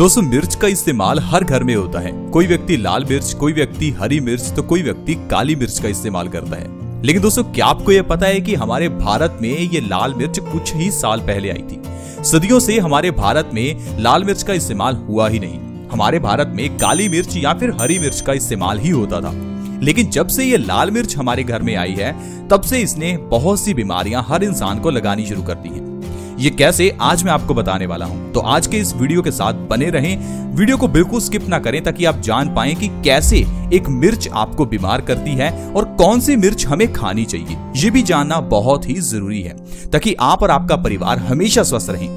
दोस्तों मिर्च का इस्तेमाल हर घर में होता है। कोई व्यक्ति लाल मिर्च, कोई व्यक्ति हरी मिर्च तो कोई व्यक्ति काली मिर्च का इस्तेमाल करता है। लेकिन दोस्तों क्या आपको यह पता है कि हमारे भारत में ये लाल मिर्च कुछ ही साल पहले आई थी? सदियों से हमारे भारत में लाल मिर्च का इस्तेमाल हुआ ही नहीं। हमारे भारत में काली मिर्च या फिर हरी मिर्च का इस्तेमाल ही होता था। लेकिन जब से ये लाल मिर्च हमारे घर में आई है, तब से इसने बहुत सी बीमारियाँ हर इंसान को लगानी शुरू कर दी हैं। ये कैसे आज मैं आपको बताने वाला हूँ। तो आज के इस वीडियो के साथ बने रहें। वीडियो को बिल्कुल स्किप ना करें ताकि आप जान पाए कि कैसे एक मिर्च आपको बीमार करती है और कौन सी मिर्च हमें खानी चाहिए। ये भी जानना बहुत ही ज़रूरी है, ताकि आप और आपका परिवार हमेशा स्वस्थ रहें।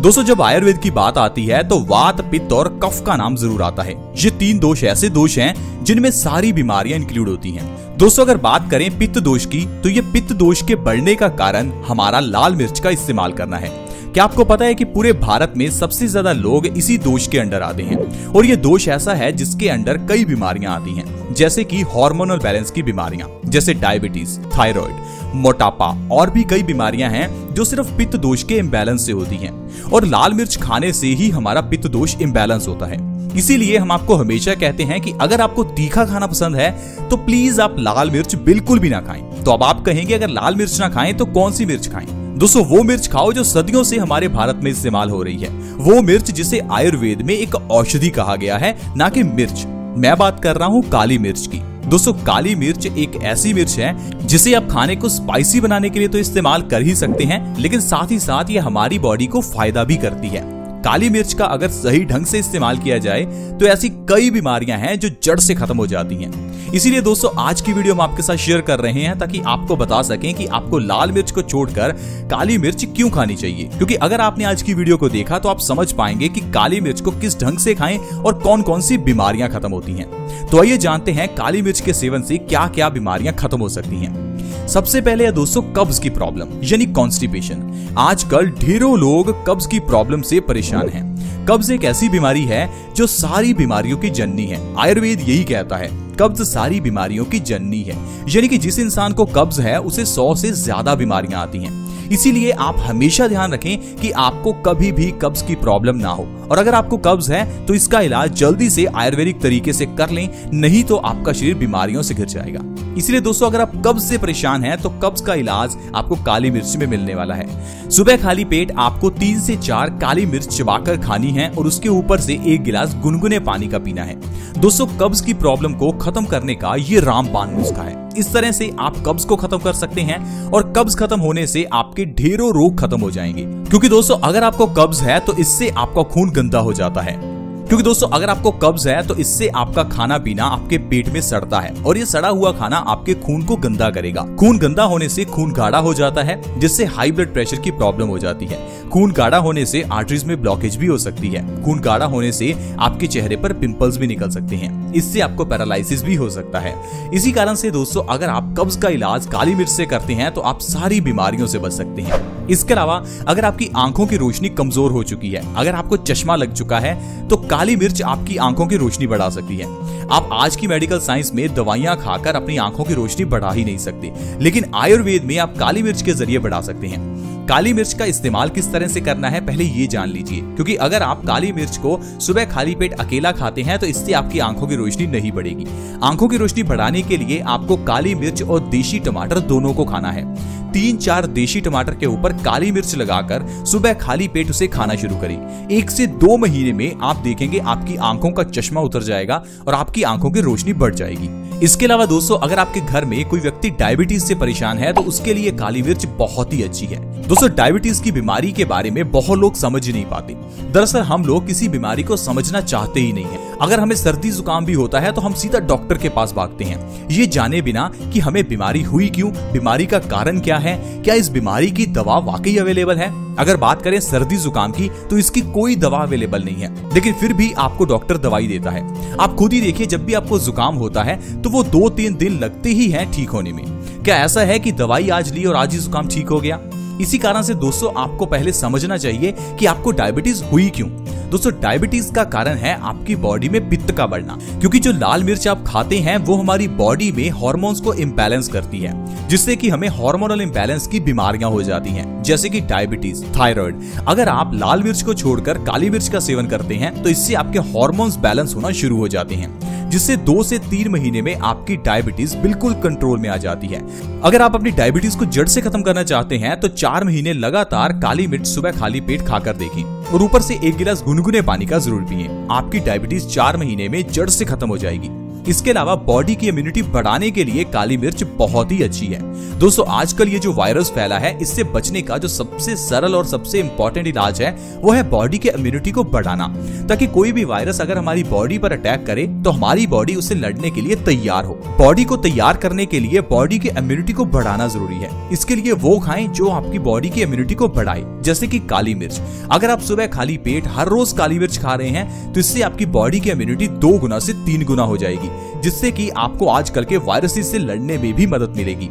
दोस्तों, जब आयुर्वेद की बात आती है तो वात, पित्त और कफ का नाम ज़रूर आता है। ये तीन दोष, ऐसे दोष हैं, जिनमें सारी बीमारियाँ इंक्लूड होती हैं। दोस्तों, अगर बात करें पित्त दोष की तो ये पित्त दोष के बढ़ने का कारण हमारा लाल मिर्च का इस्तेमाल करना है। क्या आपको पता है कि पूरे भारत में सबसे ज़्यादा लोग इसी दोष के अंडर आते हैं? और ये दोष ऐसा है जिसके अंडर कई बीमारियाँ आती हैं, जैसे कि हार्मोनल बैलेंस की बीमारियाँ, जैसे डायबिटीज़ थायराइड मोटापा और भी कई बीमारियाँ हैं जो सिर्फ़ पित्त दोष के इम्बैलेंस से होती हैं। और लाल मिर्च खाने से ही हमारा पित्त दोष इम्बैलेंस होता है। इसीलिए हम आपको हमेशा कहते हैं कि अगर आपको तीखा खाना पसंद है तो प्लीज़ आप लाल मिर्च बिल्कुल भी ना खाएँ। तो अब आप कहेंगे, अगर लाल मिर्च ना खाएँ तो कौन सी मिर्च खाएँ? दोस्तों, वो मिर्च खाओ जो सदियों से हमारे भारत में इस्तेमाल हो रही है। वो मिर्च जिसे आयुर्वेद में एक औषधि कहा गया है, ना कि मिर्च। मैं बात कर रहा हूँ काली मिर्च की। दोस्तों, काली मिर्च एक ऐसी मिर्च है, जिसे आप खाने को स्पाइसी बनाने के लिए तो इस्तेमाल कर ही सकते हैं, लेकिन साथ ही साथ ये हमारी बॉडी को फ़ायदा भी करती है। काली मिर्च का अगर सही ढंग से इस्तेमाल किया जाए तो ऐसी कई बीमारियाँ हैं जो जड़ से खत्म हो जाती हैं। इसीलिए दोस्तों, आज की वीडियो हम आपके साथ शेयर कर रहे हैं ताकि आपको बता सकें कि आपको लाल मिर्च को छोड़कर काली मिर्च क्यों खानी चाहिए। क्योंकि अगर आपने आज की वीडियो को देखा तो आप समझ पाएँगे कि काली मिर्च को किस ढंग से खाएँ और कौन कौन सी बीमारियाँ खत्म होती हैं। तो आइए जानते हैं काली मिर्च के सेवन से क्या क्या बीमारियाँ खत्म हो सकती हैं। सबसे पहले है दोस्तों, कब्ज की प्रॉब्लम यानी कॉन्स्टिपेशन आजकल ढेरों लोग कब्ज की प्रॉब्लम से परेशान हैं। कब्ज एक ऐसी बीमारी है जो सारी बीमारियों की जननी है। आयुर्वेद यही कहता है, कब्ज सारी बीमारियों की जननी है। यानी कि जिस इंसान को कब्ज है, उसे सौ से ज़्यादा बीमारियाँ आती हैं। इसीलिए आप हमेशा ध्यान रखें कि आपको कभी भी कब्ज की प्रॉब्लम ना हो। और अगर आपको कब्ज है तो इसका इलाज जल्दी से आयुर्वेदिक तरीके से कर लें, नहीं तो आपका शरीर बीमारियों से घिर जाएगा। इसलिए दोस्तों, अगर आप कब्ज से परेशान हैं तो कब्ज का इलाज आपको काली मिर्च में मिलने वाला है। सुबह खाली पेट आपको तीन से चार काली मिर्च चबाकर खानी है और उसके ऊपर से एक गिलास गुनगुने पानी का पीना है। दोस्तों, कब्ज की प्रॉब्लम को खत्म करने का ये रामबान नुस्खा है। इस तरह से आप कब्ज को खत्म कर सकते हैं और कब्ज खत्म होने से आपके ढेरों रोग खत्म हो जाएँगे। क्योंकि दोस्तों, अगर आपको कब्ज है तो इससे आपका खून गंदा हो जाता है। क्योंकि दोस्तों, अगर आपको कब्ज है तो इससे आपका खाना पीना आपके पेट में सड़ता है और ये सड़ा हुआ खाना आपके खून को गंदा करेगा। खून गंदा होने से खून गाढ़ा हो जाता है, जिससे हाई ब्लड प्रेशर की प्रॉब्लम हो जाती है। खून गाढ़ा होने से आर्टरीज में ब्लॉकेज भी हो सकती है। खून गाढ़ा होने से आपके चेहरे पर पिंपल्स भी निकल सकते हैं। इससे आपको पैरालिसिस भी हो सकता है। इसी कारण से दोस्तों, अगर आप कब्ज का इलाज काली मिर्च से करते हैं तो आप सारी बीमारियों से बच सकते हैं। इसके अलावा, अगर आपकी आँखों की रोशनी कमज़ोर हो चुकी है, अगर आपको चश्मा लग चुका है तो काली मिर्च आपकी आँखों की रोशनी बढ़ा सकती है। आप आज की मेडिकल साइंस में दवाइयाँ खाकर अपनी आँखों की रोशनी बढ़ा ही नहीं सकते। लेकिन आयुर्वेद में आप काली मिर्च के ज़रिए बढ़ा सकते हैं। काली मिर्च का इस्तेमाल किस तरह से करना है, पहले ये जान लीजिए। क्योंकि अगर आप काली मिर्च को सुबह खाली पेट अकेला खाते हैं तो इससे आपकी आँखों की रोशनी नहीं बढ़ेगी। आँखों की रोशनी बढ़ाने के लिए आपको काली मिर्च और देशी टमाटर दोनों को खाना है। तीन चार देशी टमाटर के ऊपर काली मिर्च लगाकर सुबह खाली पेट उसे खाना शुरू करें। एक से दो महीने में आप देखेंगे आपकी आँखों का चश्मा उतर जाएगा और आपकी आँखों की रोशनी बढ़ जाएगी। इसके अलावा दोस्तों, अगर आपके घर में कोई व्यक्ति डायबिटीज़ से परेशान है तो उसके लिए काली मिर्च बहुत ही अच्छी है। दोस्तों डायबिटीज़ की बीमारी के बारे में बहुत लोग समझ ही नहीं पाते। दरअसल हम लोग किसी बीमारी को समझना चाहते ही नहीं है। अगर हमें सर्दी जुकाम भी होता है तो हम सीधा डॉक्टर के पास भागते हैं। ये जाने बिना कि हमें बीमारी हुई क्यों, बीमारी का कारण क्या है, क्या इस बीमारी की दवा वाकई अवेलेबल है? अगर बात करें सर्दी जुकाम की तो इसकी कोई दवा अवेलेबल नहीं है। लेकिन फिर भी आपको डॉक्टर दवाई देता है। आप खुद ही देखिए, जब भी आपको जुकाम होता है तो वो दो तीन दिन लगते ही हैं ठीक होने में। क्या ऐसा है कि दवाई आज ली और आज ही जुकाम ठीक हो गया? इसी कारण से दोस्तों, आपको पहले समझना चाहिए कि आपको डायबिटीज़ हुई क्यों। दोस्तों डायबिटीज़ का कारण है आपकी बॉडी में पित्त का बढ़ना, क्योंकि जो लाल मिर्च आप खाते हैं, वो हमारी बॉडी में हॉर्मोन्स को इम्बेलेंस करती है, जिससे कि हमें हार्मोनल इम्बेलेंस की बीमारियाँ हो जाती हैं, जैसे कि डायबिटीज़ थायराइड अगर आप लाल मिर्च को छोड़कर काली मिर्च का सेवन करते हैं तो इससे आपके हॉर्मोन्स बैलेंस होना शुरू हो जाते हैं। जिससे दो से तीन महीने में आपकी डायबिटीज़ बिल्कुल कंट्रोल में आ जाती है। अगर आप अपनी डायबिटीज़ को जड़ से खत्म करना चाहते हैं तो चार महीने लगातार काली मिर्च सुबह खाली पेट खाकर देखें और ऊपर से एक गिलास गुनगुने पानी का ज़रूर पिए। आपकी डायबिटीज़ चार महीने में जड़ से खत्म हो जाएगी। इसके अलावा बॉडी की इम्यूनिटी बढ़ाने के लिए काली मिर्च बहुत ही अच्छी है। दोस्तों, आजकल ये जो वायरस फैला है, इससे बचने का जो सबसे सरल और सबसे इम्पोर्टेंट इलाज है, वो है बॉडी के इम्यूनिटी को बढ़ाना। ताकि कोई भी वायरस अगर हमारी बॉडी पर अटैक करे तो हमारी बॉडी उसे लड़ने के लिए तैयार हो। बॉडी को तैयार करने के लिए बॉडी की इम्यूनिटी को बढ़ाना ज़रूरी है। इसके लिए वो खाएँ जो आपकी बॉडी की इम्यूनिटी को बढ़ाए, जैसे कि काली मिर्च। अगर आप सुबह खाली पेट हर रोज काली मिर्च खा रहे हैं तो इससे आपकी बॉडी की इम्यूनिटी दो गुना से तीन गुना हो जाएगी। जिससे कि आपको आजकल के वायरसेस से लड़ने में भी मदद मिलेगी।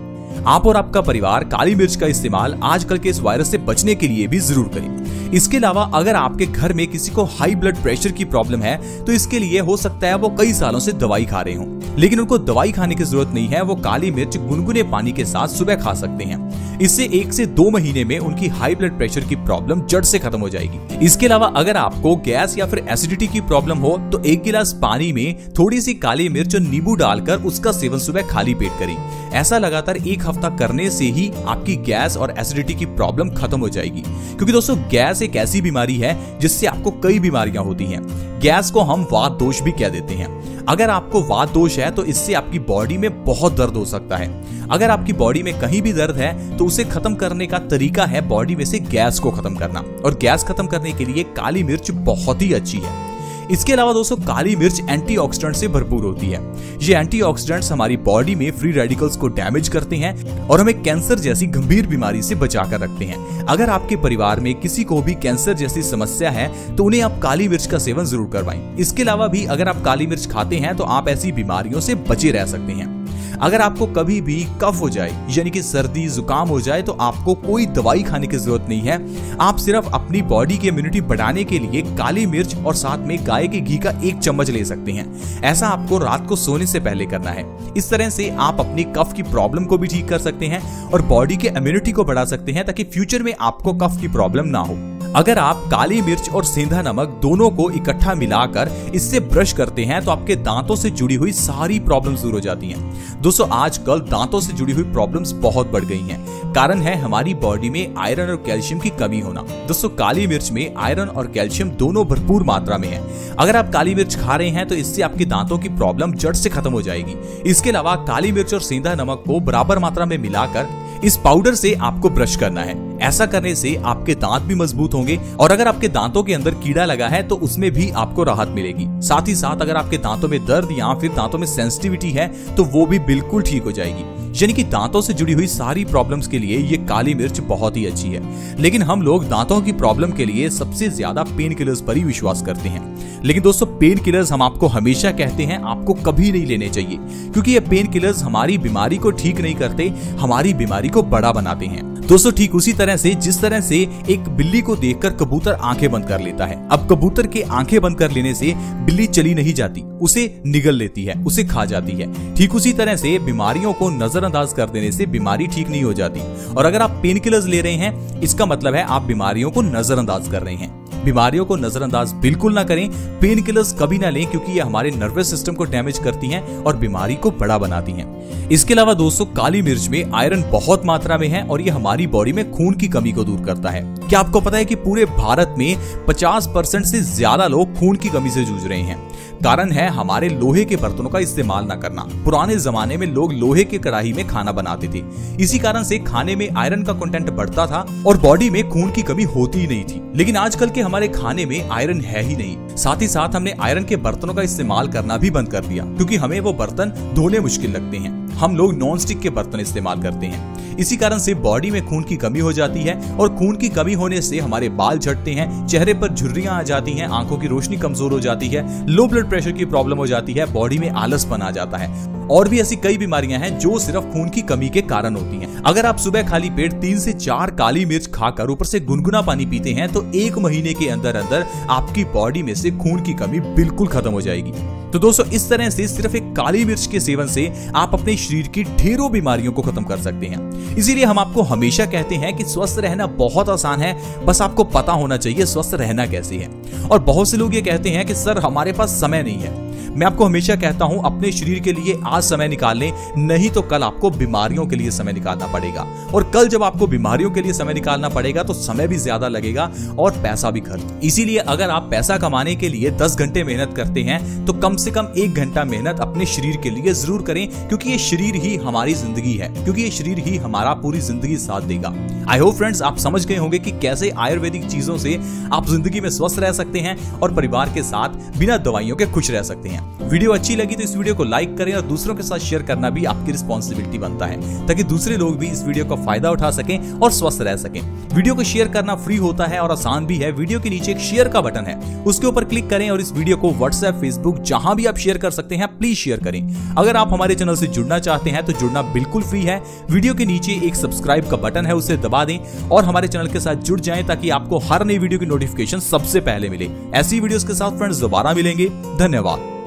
आप और आपका परिवार काली मिर्च का इस्तेमाल आजकल के इस वायरस से बचने के लिए भी ज़रूर करें। इसके अलावा अगर आपके घर में किसी को हाई ब्लड प्रेशर की प्रॉब्लम है तो इसके लिए हो सकता है वो कई सालों से दवाई खा रहे हों। लेकिन उनको दवाई खाने की ज़रूरत नहीं है, वो काली मिर्च गुनगुने पानी के साथ सुबह खा सकते हैं। इससे एक से दो महीने में उनकी हाई ब्लड प्रेशर की प्रॉब्लम जड़ से खत्म हो जाएगी। इसके अलावा अगर आपको गैस या फिर एसिडिटी की प्रॉब्लम हो तो एक गिलास पानी में थोड़ी सी काली मिर्च और नींबू डालकर उसका सेवन सुबह खाली पेट करें। ऐसा लगातार एक हफ़्ता करने से ही आपकी गैस और एसिडिटी की प्रॉब्लम खत्म हो जाएगी। क्योंकि दोस्तों, गैस एक ऐसी बीमारी है जिससे आपको कई बीमारियाँ होती हैं। गैस को हम वात दोष भी कह देते हैं। अगर आपको वात दोष है तो इससे आपकी बॉडी में बहुत दर्द हो सकता है। अगर आपकी बॉडी में कहीं भी दर्द है तो उसे खत्म करने का तरीका है बॉडी में से गैस को खत्म करना। और गैस खत्म करने के लिए काली मिर्च बहुत ही अच्छी है। इसके अलावा दोस्तों, काली मिर्च एंटीऑक्सीडेंट से भरपूर होती है। ये एंटीऑक्सीडेंट्स हमारी बॉडी में फ्री रेडिकल्स को डैमेज करते हैं और हमें कैंसर जैसी गंभीर बीमारी से बचा कर रखते हैं। अगर आपके परिवार में किसी को भी कैंसर जैसी समस्या है तो उन्हें आप काली मिर्च का सेवन ज़रूर करवाएँ। इसके अलावा भी अगर आप काली मिर्च खाते हैं तो आप ऐसी बीमारियों से बचे रह सकते हैं। अगर आपको कभी भी कफ हो जाए, यानी कि सर्दी, जुकाम हो जाए तो आपको कोई दवाई खाने की ज़रूरत नहीं है। आप सिर्फ़ अपनी बॉडी की इम्यूनिटी बढ़ाने के लिए काली मिर्च और साथ में गाय के घी का एक चम्मच ले सकते हैं। ऐसा आपको रात को सोने से पहले करना है। इस तरह से आप अपनी कफ की प्रॉब्लम को भी ठीक कर सकते हैं और बॉडी के इम्यूनिटी को बढ़ा सकते हैं ताकि फ्यूचर में आपको कफ की प्रॉब्लम ना हो। अगर आप काली मिर्च और सेंधा नमक दोनों को इकट्ठा मिलाकर इससे ब्रश करते हैं तो आपके दांतों से जुड़ी हुई सारी प्रॉब्लम्स दूर हो जाती हैं। दोस्तों, आजकल दांतों से जुड़ी हुई प्रॉब्लम्स बहुत बढ़ गई हैं। कारण है हमारी बॉडी में आयरन और कैल्शियम की कमी होना। दोस्तों, काली मिर्च में आयरन और कैल्शियम दोनों भरपूर मात्रा में है। अगर आप काली मिर्च खा रहे हैं तो इससे आपके दांतों की प्रॉब्लम जड़ से खत्म हो जाएगी। इसके अलावा काली मिर्च और सेंधा नमक को बराबर मात्रा में मिलाकर इस पाउडर से आपको ब्रश करना है। ऐसा करने से आपके दांत भी मज़बूत होंगे और अगर आपके दांतों के अंदर कीड़ा लगा है तो उसमें भी आपको राहत मिलेगी। साथ ही साथ अगर आपके दांतों में दर्द या फिर दांतों में सेंसिटिविटी है तो वो भी बिल्कुल ठीक हो जाएगी। यानी कि दांतों से जुड़ी हुई सारी प्रॉब्लम्स के लिए ये काली मिर्च बहुत ही अच्छी है। लेकिन हम लोग दांतों की प्रॉब्लम के लिए सबसे ज़्यादा पेन किलर्स पर ही विश्वास करते हैं। लेकिन दोस्तों पेन किलर्स हम आपको हमेशा कहते हैं, आपको कभी नहीं लेने चाहिए। क्योंकि ये पेन किलर्स हमारी बीमारी को ठीक नहीं करते, हमारी बीमारी को बड़ा बनाते हैं। दोस्तों, ठीक उसी तरह से, जिस तरह से एक बिल्ली को देखकर कबूतर आँखें बंद कर लेता है। अब कबूतर के आँखें बंद कर लेने से बिल्ली चली नहीं जाती, उसे निगल लेती है, उसे खा जाती है। ठीक उसी तरह से बीमारियों को नजरअंदाज कर देने से बीमारी ठीक नहीं हो जाती। और अगर आप पेन किलर्स ले रहे हैं, इसका मतलब है आप बीमारियों को नजरअंदाज कर रहे हैं। बीमारियों को नजरअंदाज बिल्कुल ना करें पेन किलर्स कभी ना लें क्योंकि ये हमारे नर्वस सिस्टम को डैमेज करती हैं और बीमारी को बड़ा बनाती हैं। इसके अलावा दोस्तों, काली मिर्च में आयरन बहुत मात्रा में है और ये हमारी बॉडी में खून की कमी को दूर करता है। क्या आपको पता है कि पूरे भारत में 50 परसेंट से ज़्यादा लोग खून की कमी से जूझ रहे हैं? कारण है हमारे लोहे के बर्तनों का इस्तेमाल न करना। पुराने जमाने में लोग लोहे के कढ़ाई में खाना बनाते थे। इसी कारण से खाने में आयरन का कंटेंट बढ़ता था और बॉडी में खून की कमी होती ही नहीं थी। लेकिन आजकल के हमारे खाने में आयरन है ही नहीं। साथ ही साथ हमने आयरन के बर्तनों का इस्तेमाल करना भी बंद कर दिया, क्योंकि हमें वो बर्तन धोने मुश्किल लगते हैं। हम लोग नॉन स्टिक के बर्तन इस्तेमाल करते हैं। इसी कारण से बॉडी में खून की कमी हो जाती है और खून की कमी होने से हमारे बाल झटते हैं, चेहरे पर झुर्रियाँ आ जाती हैं, आँखों की रोशनी कमज़ोर हो जाती है लो ब्लड प्रेशर की प्रॉब्लम हो जाती है बॉडी में आलसपन आ जाता है। और भी ऐसी कई बीमारियाँ हैं जो सिर्फ़ खून की कमी के कारण होती हैं। अगर आप सुबह खाली पेट तीन से चार काली मिर्च खाकर ऊपर से गुनगुना पानी पीते हैं तो एक महीने के अंदर अंदर आपकी बॉडी में से खून की कमी बिल्कुल खत्म हो जाएगी। तो दोस्तों, इस तरह से सिर्फ़ एक काली मिर्च के सेवन से आप अपने शरीर की ढेरों बीमारियों को खत्म कर सकते हैं। इसीलिए हम आपको हमेशा कहते हैं कि स्वस्थ रहना बहुत आसान है, बस आपको पता होना चाहिए स्वस्थ रहना कैसे है। और बहुत से लोग ये कहते हैं कि, सर, हमारे पास समय नहीं है। मैं आपको हमेशा कहता हूँ, अपने शरीर के लिए आज समय निकाल लें नहीं तो कल आपको बीमारियों के लिए समय निकालना पड़ेगा। और कल जब आपको बीमारियों के लिए समय निकालना पड़ेगा तो समय भी ज़्यादा लगेगा और पैसा भी खर्च। इसीलिए अगर आप पैसा कमाने के लिए दस घंटे मेहनत करते हैं तो कम से कम एक घंटा मेहनत अपने शरीर के लिए ज़रूर करें, क्योंकि ये शरीर ही हमारी ज़िंदगी है, क्योंकि ये शरीर ही हमारा पूरी ज़िंदगी साथ देगा। आई होप फ्रेंड्स आप समझ गए होंगे कि कैसे आयुर्वेदिक चीज़ों से आप ज़िंदगी में स्वस्थ रह सकते हैं और परिवार के साथ बिना दवाइयों के खुश रह सकते हैं। वीडियो अच्छी लगी तो इस वीडियो को लाइक करें और दूसरों के साथ शेयर करना भी आपकी रिस्पॉन्सिबिलिटी बनता है, ताकि दूसरे लोग भी इस वीडियो का फ़ायदा उठा सकें और स्वस्थ रह सकें। वीडियो को शेयर करना फ्री होता है और आसान भी है। वीडियो के नीचे एक शेयर का बटन है। उसके ऊपर क्लिक करें और इस वीडियो को व्हाट्सएप फेसबुक जहाँ भी आप शेयर कर सकते हैं प्लीज़ शेयर करें। अगर आप हमारे चैनल से जुड़ना चाहते हैं तो जुड़ना बिल्कुल फ्री है। वीडियो के नीचे एक सब्सक्राइब का बटन है, उसे दबा दें और हमारे चैनल के साथ जुड़ जाएँ, ताकि आपको हर नई वीडियो की नोटिफिकेशन सबसे पहले मिले। ऐसी वीडियोस के साथ फ्रेंड्स दोबारा मिलेंगे। धन्यवाद।